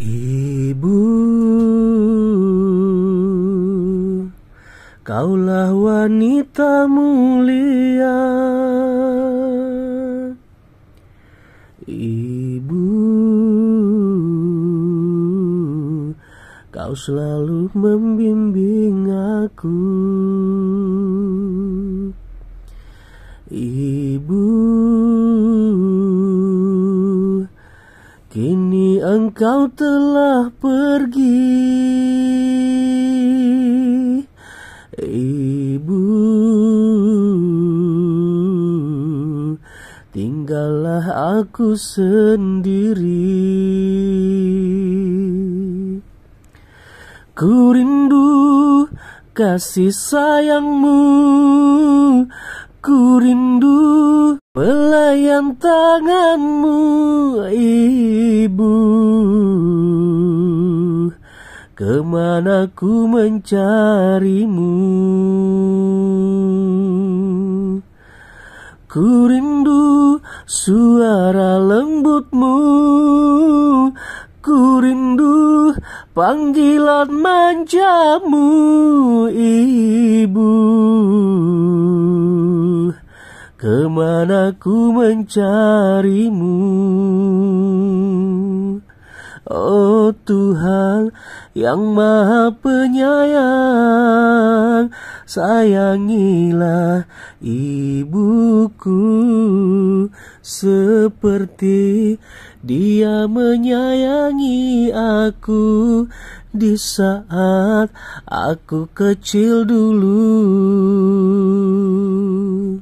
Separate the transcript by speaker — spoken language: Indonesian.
Speaker 1: Ibu Kaulah wanita mulia. Ibu Kau selalu membimbing aku. Ibu Kini engkau telah pergi. Ibu Tinggallah aku sendiri. Ku rindu kasih sayangmu. Ku rindu tanganmu Ibu. Ke mana ku mencarimu? Ku rindu suara lembutmu. Ku rindu panggilan manjamu Ibu Ke mana ku mencarimu? Oh Tuhan yang maha penyayang Sayangilah ibuku. Seperti dia menyayangi aku Di saat aku kecil dulu